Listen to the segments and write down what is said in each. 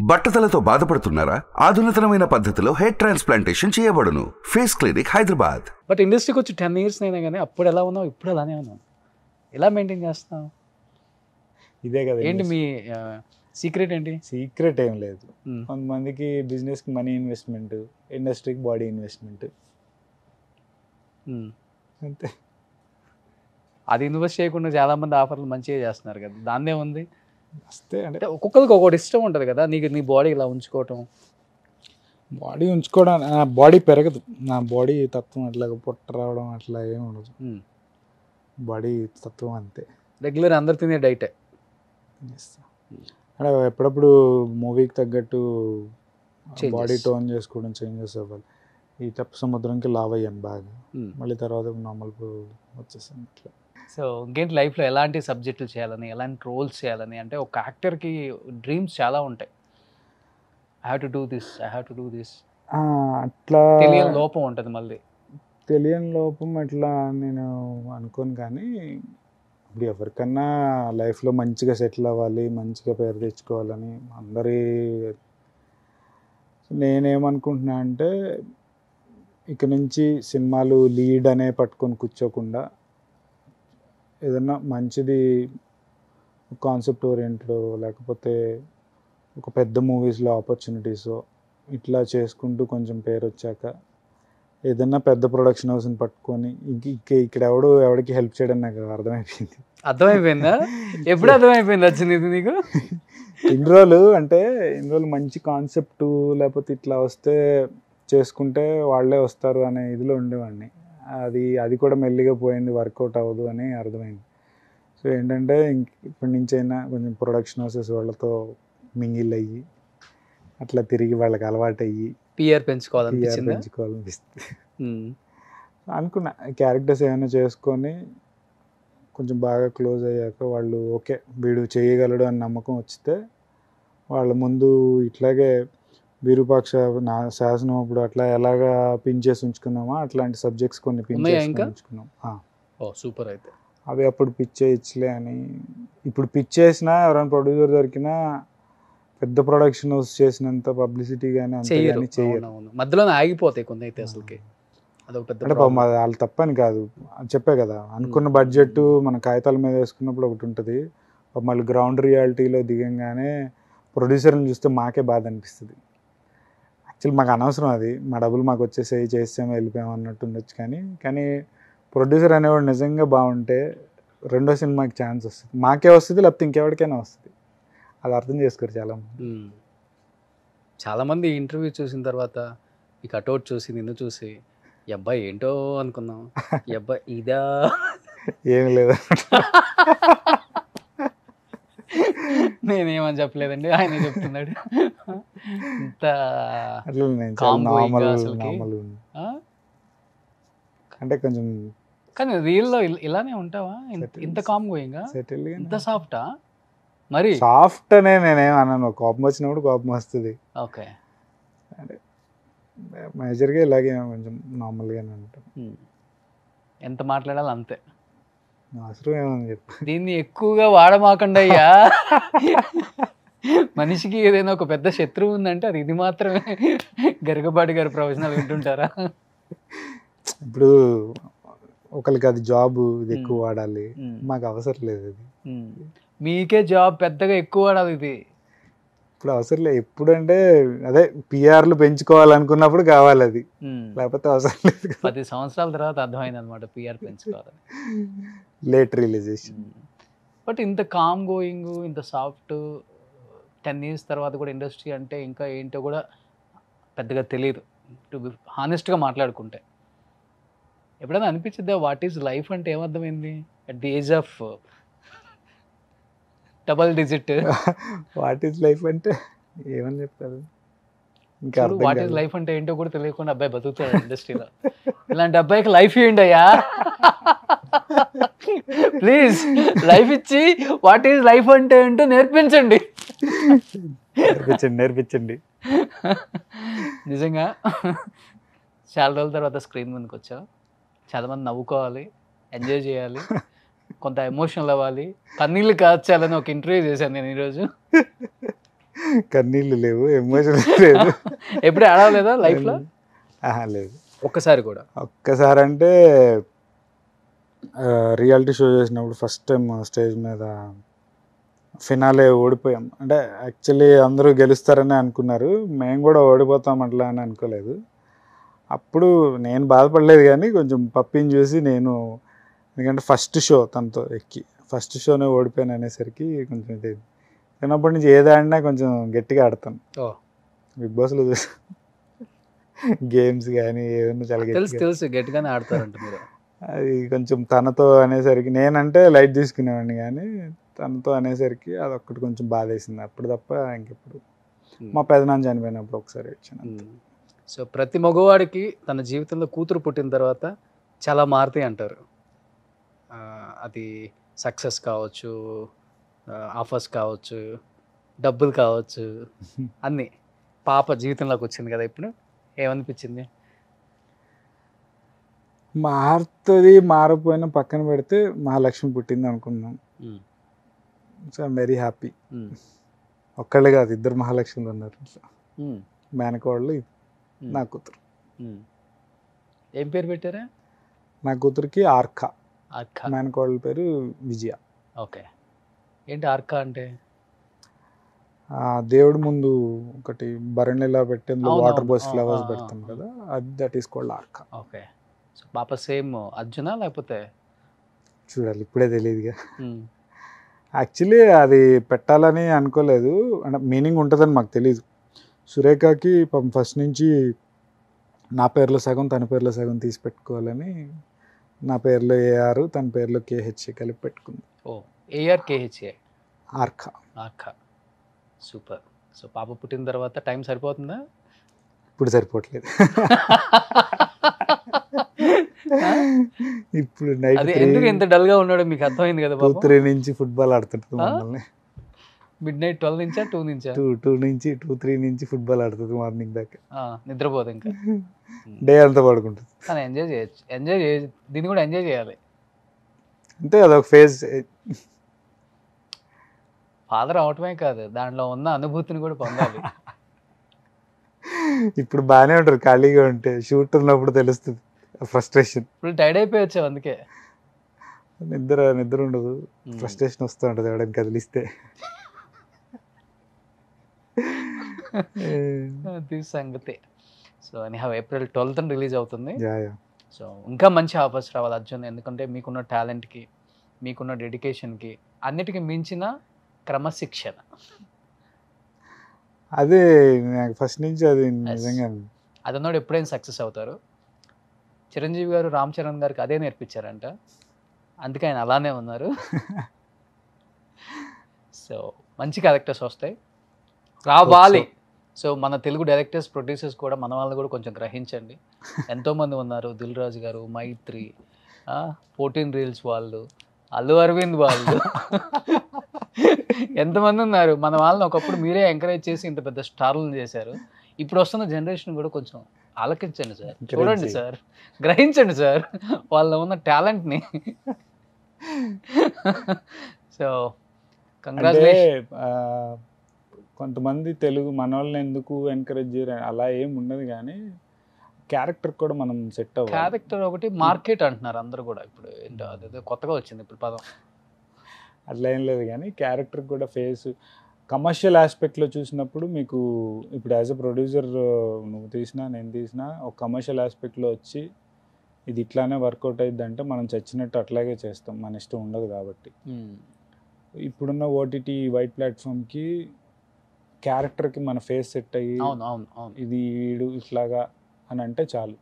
బట్టతలతో బాధపడుతున్నారా? ఆధునితనమైన పద్ధతిలో హెయిర్ ట్రాన్స్ప్లాంటేషన్ చేయబడును. Face clinic Hyderabad. బట్ ఇండస్ట్రీకి వచ్చి టెన్ ఇయర్స్ అయినా కానీ అప్పుడు ఎలా ఉన్నావు? ఇప్పుడు అలానే ఉన్నావు. ఎలా మెయింటైన్ చేస్తున్నావు? ఇదే కదా ఏంటి మీ సీక్రెట్ ఏంటి? సీక్రెట్ ఏం లేదు. కొంతమందికి బిజినెస్కి మనీ ఇన్వెస్ట్మెంట్ ఇండస్ట్రీకి బాడీ ఇన్వెస్ట్మెంట్. అంతే. అది ఇన్వెస్ట్ చేయకుండా చాలా మంది ఆఫర్లు మంచిగా చేస్తున్నారు కదా. దాన్నే ఉంది. వస్తే అంటే ఒక్కొక్కరికి ఒక్కొక్కటి ఇష్టం ఉంటుంది కదా నీకు నీ బాడీ ఇలా ఉంచుకోవటం. బాడీ ఉంచుకోవడం నా బాడీ పెరగదు. నా బాడీ తత్వం అట్లా పొట్ట రావడం అట్లా ఏం ఉండదు. బాడీ తత్వం అంతే. రెగ్యులర్ అందరు తినే డైటే. అంటే ఎప్పుడప్పుడు మూవీకి తగ్గట్టు. బాడీ టోన్ చేసుకోవడం చేంజెస్ అవ్వాలి. ఈ తప్పు సముద్రంకి లావ్ అయ్యాను బాగా మళ్ళీ తర్వాత నార్మల్ వచ్చేసాను ఇట్లా. సో ఇంకేంటి లైఫ్లో ఎలాంటి సబ్జెక్టులు చేయాలని ఎలాంటి రోల్స్ చేయాలని? అంటే ఒక యాక్టర్కి డ్రీమ్స్ చాలా ఉంటాయి. I have to do this I have to do this అట్లా తెలియని లోపం ఉంటుంది మళ్ళీ. తెలియని లోపం ఎట్లా నేను అనుకోను కానీ ఇప్పుడు ఎవరికన్నా లైఫ్లో మంచిగా సెటిల్ అవ్వాలి మంచిగా పేరు తెచ్చుకోవాలని అందరి నేనేమనుకుంటున్నా అంటే ఇక నుంచి సినిమాలు లీడ్ అనే పట్టుకొని కూర్చోకుండా ఏదన్నా మంచిది కాన్సెప్ట్ ఓరియంటెడ్ లేకపోతే ఒక పెద్ద మూవీస్లో ఆపర్చునిటీస్ ఇట్లా చేసుకుంటూ కొంచెం పేరు వచ్చాక ఏదన్నా పెద్ద ప్రొడక్షన్ హౌస్ని పట్టుకొని ఇంక ఇంక ఇక్కడ ఎవడు ఎవడికి హెల్ప్ చేయడం నాకు అర్థమైపోయింది. అర్థమైపోయిందా? ఎప్పుడు అర్థమైపోయింది వచ్చింది ఇది నీకు? ఇన్ని రోజులు అంటే ఇన్ని రోజులు మంచి కాన్సెప్ట్ లేకపోతే ఇట్లా వస్తే చేసుకుంటే వాళ్ళే వస్తారు అనే ఇదిలో ఉండేవాడిని. అది అది కూడా మెల్లిగా పోయింది వర్కౌట్ అవ్వదు అని అర్థమైంది. సో ఏంటంటే ఇంక ఇప్పటి నుంచైనా కొంచెం ప్రొడక్షన్ హౌసెస్ వాళ్ళతో మింగిల్ అయ్యి అట్లా తిరిగి వాళ్ళకి అలవాటు అయ్యి పిఆర్ పెంచుకోవాలనిపించిందా? పెంచుకోవాలనిపిస్తుంది. ఉమ్. అనుకున్నా క్యారెక్టర్స్ ఏమైనా చేసుకొని కొంచెం బాగా క్లోజ్ అయ్యాక వాళ్ళు ఓకే వీడు చేయగలడు అని నమ్మకం వచ్చితే వాళ్ళ ముందు ఇట్లాగే విరూపాక్ష నా శాసనం అప్పుడు అట్లా ఎలాగా పిన్ చేసి ఉంచుకున్నామో అట్లాంటి సబ్జెక్ట్స్ కొన్ని పిన్ చేసి? ఉంచుకున్నాం. ఓ సూపర్ అయితే. అవి అప్పుడు పిచ్ చేయొచ్చులే అని. ఇప్పుడు పిచ్ చేసినా ఎవరైనా ప్రొడ్యూసర్ దొరికినా పెద్ద ప్రొడక్షన్ హౌస్ చేసినంత పబ్లిసిటీ కానీ చేయరు మధ్యలోనే ఆగిపోతాయి కొన్ని అయితే అసలుకి. అంటే వాళ్ళు తప్పని కాదు. అని చెప్పే కదా. అనుకున్న బడ్జెట్ మన కాగితాల మీద వేసుకున్నప్పుడు ఒకటి ఉంటుంది. మళ్ళీ గ్రౌండ్ రియాలిటీలో దిగంగానే ప్రొడ్యూసర్ని చూస్తే మాకే బాధ అనిపిస్తుంది. యాక్చువల్ మాకు అనవసరం అది. మా డబ్బులు మాకు వచ్చేసాయి చేసాము వెళ్ళిపోయాము అన్నట్టు ఉండొచ్చు కానీ కానీ ప్రొడ్యూసర్ అనేవాడు నిజంగా బాగుంటే రెండో సినిమాకి ఛాన్స్ వస్తుంది. మాకే వస్తుంది లేకపోతే ఇంకెవరికైనా వస్తుంది. అది అర్థం చేసుకోరు చాలా మంది ఉమ్. చాలా మంది ఇంటర్వ్యూ చూసిన తర్వాత ఈ కటౌట్ చూసి నిన్ను చూసి ఈ అబ్బాయి ఏంటో అనుకున్నాం ఈ అబ్బాయి ఇదా? ఏం లేదు. నేనేమని చెప్పలేదండి ఆయన చెప్తున్నాడు. ఇంత? అంటే కొంచెం కానీ రీల్లో ఇలానే ఉంటావా? ఇంత- కామ్ గోయింగా సెటిల్ ఇంత సాఫ్టా మరి? సాఫ్ట్ అనే నేనేం అన్నాను కోపం వచ్చినప్పుడు కోపం వస్తుంది. ఓకే. మేజర్గా ఇలాగే కొంచెం నార్మల్గానే ఉంటాం. ఎంత మాట్లాడాలి అంతే. అవసరం ఏమని చెప్పి దీన్ని ఎక్కువగా వాడమాకండి అయ్యా మనిషికి ఏదైనా ఒక పెద్ద శత్రువు ఉందంటే అది ఇది మాత్రమే. గరికపాటి గారి ప్రవచనాలు వింటుంటారా? ఇప్పుడు ఒకరికి అది జాబ్ ఇది ఎక్కువ. వాడాలి. మాకు అవసరం లేదు అది. మీకే జాబ్ పెద్దగా ఎక్కువ వాడాలి ఇది. ఇప్పుడు అవసరం లేదు. ఎప్పుడంటే అదే పిఆర్లు పెంచుకోవాలనుకున్నప్పుడు కావాలి అది. లేకపోతే అవసరం లేదు. పది సంవత్సరాల తర్వాత అర్థమైంది అనమాట పిఆర్ పెంచుకోవాలని. లేట్ రిలీజేషన్ బట్ ఇంత కామ్ గోయింగ్ ఇంత సాఫ్ట్ టెన్ ఇయర్స్ తర్వాత కూడా ఇండస్ట్రీ అంటే ఇంకా ఏంటో కూడా పెద్దగా తెలియదు. టు బి హానెస్ట్గా మాట్లాడుకుంటే. ఎప్పుడైనా అనిపించిందా వాట్ ఈజ్ లైఫ్ అంటే ఏమర్థమైంది? At the age of double digit what is life అంటే ఏమని చెప్తారు? ఇంకా వాట్ ఈజ్. లైఫ్ అంటే ఏంటో కూడా తెలియకుండా అబ్బాయి బతుకుతాడు ఇండస్ట్రీలో ఇలాంటి అబ్బాయికి లైఫ్ అయ్యా ప్లీజ్ లైఫ్ ఇచ్చి వాట్ ఈజ్ లైఫ్ అంటే ఏంటో నేర్పించండి. నేర్పించండి నేర్పించండి. నిజంగా చాలా రోజుల తర్వాత స్క్రీన్ ముందుకు వచ్చావు చాలామంది నవ్వుకోవాలి ఎంజాయ్ చేయాలి కొంత ఎమోషనల్ అవ్వాలి. కన్నీళ్ళు కాచాలని ఒక ఇంటర్వ్యూ చేశాను నేను ఈరోజు. కన్నీళ్ళు లేవు ఎమోషన్ లేదు ఎప్పుడు ఆడలేదా లైఫ్లో? లేదు. ఒక్కసారి కూడా. ఒక్కసారి అంటే రియాలిటీ షో చేసినప్పుడు ఫస్ట్ టైం స్టేజ్ మీద ఫినాలే ఓడిపోయాం. అంటే యాక్చువల్లీ అందరూ గెలుస్తారని అనుకున్నారు. మేము కూడా ఓడిపోతాం అట్లా అని అనుకోలేదు. అప్పుడు నేను బాధపడలేదు కానీ కొంచెం పప్పిని చూసి నేను ఎందుకంటే ఫస్ట్ షో తనతో ఎక్కి ఫస్ట్ షోనే ఓడిపోయాను అనేసరికి కొంచెం ఇది చిన్నప్పటి నుంచి ఏది ఆడినా కొంచెం గట్టిగా ఆడతాను బిగ్ బాస్లో చూసి. గేమ్స్ కానీ ఏదైనా చాలా తెలుసు గట్టిగా తెలుసు గట్టిగానే ఆడతారంట మీరు. అది కొంచెం తనతో అనేసరికి నేనంటే లైట్ తీసుకునేవాడిని కానీ తనతో అనేసరికి అది ఒక్కటి కొంచెం బాధ వేసింది అప్పుడు తప్ప ఇంకెప్పుడు. మా పెదనాన్న చనిపోయినప్పుడు ఒకసారి వచ్చాను సో ప్రతి మగవాడికి తన జీవితంలో కూతురు పుట్టిన తర్వాత చాలా మారుతాయి అంటారు. అది సక్సెస్ కావచ్చు ఆఫర్స్ కావచ్చు డబ్బులు కావచ్చు అన్నీ పాప జీవితంలోకి వచ్చింది కదా ఇప్పుడు. ఏమనిపించింది? మారుతుంది మారపోయినా పక్కన పెడితే మహాలక్ష్మి పుట్టింది అనుకున్నాం. సో ఐమ్ వెరీ హ్యాపీ ఒక్కళ్ళే కాదు ఇద్దరు మహాలక్ష్ములు ఉన్నారు. మేనకోళ్ళు నా కూతురు. ఏం పేరు పెట్టారా? నా కూతురికి ఆర్క. అక్క మేనకోళ్ళ పేరు విజయ. ఓకే. ఏంటి అర్క అంటే? దేవుడి ముందు ఒకటి భరణిలా పెట్టి అందులో అవును, వాటర్ ఆ, ఫ్లవర్స్ పెడతాం. కదా అది దట్ ఈస్ కాల్డ్ ఆర్క. ఓకే. సో పాప సేమ్ అర్జునా లేకపోతే? చూడాలి ఇప్పుడే తెలియదుగా యాక్చువల్లీ అది పెట్టాలని అనుకోలేదు. అంటే మీనింగ్ ఉంటుందని మాకు తెలియదు సురేఖకి ఫస్ట్ నుంచి నా పేర్లో సగం తన పేర్లో సగం తీసి పెట్టుకోవాలని నా పేర్లో ఏఆర్ తన పేర్లో కేహెచ్ఏ కలిపి పెట్టుకుంది. ఓ ఏఆర్ కేహెచ్ఏ ఆర్క. అక్క సూపర్. సో పాప పుట్టిన తర్వాత టైం సరిపోతుందా? ఇప్పుడు సరిపోవట్లేదు. ఇప్పుడు నైట్ అది ఎందుకు ఇంత డల్గా ఉన్నాడో? మీకు అర్థమైంది కదా టూ త్రీ నుంచి ఫుట్బాల్ ఆడుతుంటుంది? మమ్మల్ని. మిడ్ నైట్ ట్వెల్వ్ నుంచా టూ నుంచా? టూ టూ నుంచి టూ త్రీ నుంచి ఫుట్బాల్ ఆడుతుంది మార్నింగ్ దాకా. ఆ, నిద్రపోదు ఇంకా. డే అంతా పడుకుంటుంది. కానీ ఎంజాయ్ చేయొచ్చు. ఎంజాయ్ చేయ దీన్ని కూడా ఎంజాయ్ చేయాలి. అంటే అదొక ఫేజ్ ఫాదర్ అవటమే కాదు దాంట్లో ఉన్న అనుభూతిని కూడా పొందాలి. ఇప్పుడు బాగానే ఉంటారు ఖాళీగా ఉంటే. షూట్ ఉన్నప్పుడు తెలుస్తుంది. ఫ్రస్ట్రేషన్ ఫుల్ టైర్డ్ అయిపోయి వచ్చావు అందుకే. నిద్ర నిద్ర ఉండదు. ఫ్రస్ట్రేషన్ వస్తూ ఉంటుంది ఎవడని కదిలిస్తే. అది సంగతి. So anyhow April twelfth release అవుతుంది. సో ఇంకా మంచి ఆఫర్స్ రావాలి అర్జున్. ఎందుకంటే మీకున్న టాలెంట్కి మీకున్న డెడికేషన్కి అన్నిటికీ మించిన క్రమశిక్షణ. అదే నాకు ఫస్ట్ నుంచి అది నిజంగా అది అన్నాడు ఎప్పుడైనా సక్సెస్ అవుతారు. చిరంజీవి గారు రామ్ చరణ్ గారికి అదే నేర్పించారంట. అందుకే ఆయన అలానే ఉన్నారు. సో మంచి క్యారెక్టర్స్ వస్తాయి. రావాలి సో మన తెలుగు డైరెక్టర్స్ ప్రొడ్యూసర్స్ కూడా మన వాళ్ళని కూడా కొంచెం గ్రహించండి. ఎంతోమంది ఉన్నారు. దిల్ రాజు గారు మైత్రి ఫోర్టీన్ రీల్స్ వాళ్ళు అల్లు అరవింద్ వాళ్ళు. ఎంతమంది ఉన్నారు? మన వాళ్ళని ఒకప్పుడు మీరే ఎంకరేజ్ చేసి ఇంత పెద్ద స్టార్లను చేశారు. ఇప్పుడు వస్తున్న జనరేషన్ కూడా కొంచెం ఆలకించండి సార్. చూడండి. సార్. గ్రహించండి సార్. వాళ్ళ ఉన్న టాలెంట్ని. సో కంగ్రాచులేషన్ కొంతమంది తెలుగు మన వాళ్ళని ఎందుకు ఎంకరేజ్ చేయరు? అలా ఏం ఉండదు కానీ క్యారెక్టర్ కూడా మనం సెట్ అవ్వాలి. క్యారెక్టర్ ఒకటి మార్కెట్ అంటున్నారు అందరూ కూడా. ఇప్పుడు ఏంటో అదేదో కొత్తగా వచ్చింది ఇప్పుడు పదం. అట్లా ఏం లేదు కానీ క్యారెక్టర్ కూడా ఫేస్ కమర్షియల్ ఆస్పెక్ట్లో చూసినప్పుడు మీకు ఇప్పుడు యాజ్ ఎ ప్రొడ్యూసర్ నువ్వు తీసినా నేను తీసినా ఒక కమర్షియల్ ఆస్పెక్ట్లో వచ్చి ఇది ఇట్లానే వర్కౌట్ అయ్యిద్ది అంటే మనం చచ్చినట్టు అట్లాగే చేస్తాం. మన ఇష్టం ఉండదు కాబట్టి. ఇప్పుడున్న ఓటీటీ వైట్ ప్లాట్ఫామ్కి క్యారెక్టర్కి మన ఫేస్ సెట్ అయ్యి ఇది వీడు ఇట్లాగా అని అంటే చాలు.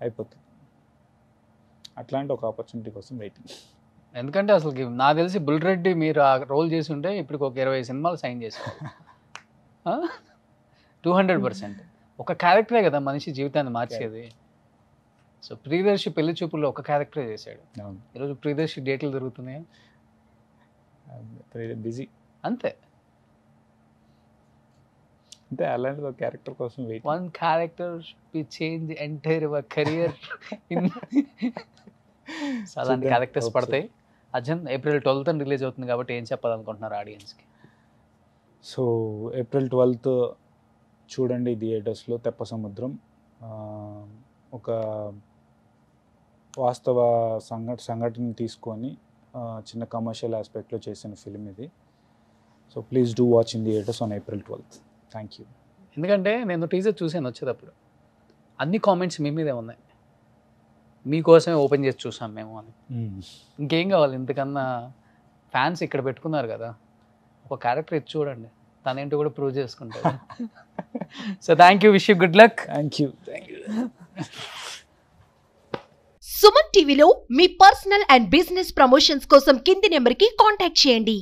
అయిపోతుంది. అట్లాంటి ఒక ఆపర్చునిటీ కోసం వెయిటింగ్ ఎందుకంటే అసలు నాకు తెలిసి బుల్ రెడ్డి మీరు ఆ రోల్ చేసి ఉంటే ఇప్పుడు ఒక ఇరవై సినిమాలు సైన్ చేశారు. Two hundred percent. ఒక క్యారెక్టరే కదా మనిషి జీవితాన్ని మార్చేది. సో ప్రియదర్శి పెళ్ళి చూపుల్లో ఒక క్యారెక్టరే చేశాడు. ఈరోజు ప్రియదర్శి డేట్లు జరుగుతున్నాయి బిజీ. అంతే. అంటే అలాంటిది ఒక క్యారెక్టర్ కోసం wait one character we change entire your career అలాంటి. క్యారెక్టర్స్. పడతాయి. అర్జున్ ఏప్రిల్ ట్వెల్త్ రిలీజ్ అవుతుంది కాబట్టి ఏం చెప్పాలనుకుంటున్నారు ఆడియన్స్కి? సో ఏప్రిల్ ట్వెల్త్ చూడండి థియేటర్స్లో తెప్ప సముద్రం. ఒక వాస్తవ సంఘట సంఘటన తీసుకొని చిన్న కమర్షియల్ ఆస్పెక్ట్లో చేసిన ఫిలిం ఇది. So please do watch in theatres on April twelfth thank you ఎందుకంటే నేను టీజర్ చూసాను వచ్చేటప్పుడు. అన్ని కామెంట్స్ మీ మీదే ఉన్నాయి. మీకోసమే ఓపెన్ చేసి చూసాం మేము అని. ఇంకేం కావాలి? ఇంతకన్నా ఫ్యాన్స్ ఇక్కడ పెట్టుకున్నారు కదా. ఒక క్యారెక్టర్ ఇచ్చి చూడండి. తనేంటో కూడా ప్రూవ్ చేసుకుంటారు so thank you wish you good luck thank you thank you Suman టీవీలో మీ పర్సనల్ అండ్ బిజినెస్ ప్రమోషన్స్ కోసం కింది నెంబర్కి కాంటాక్ట్ చేయండి.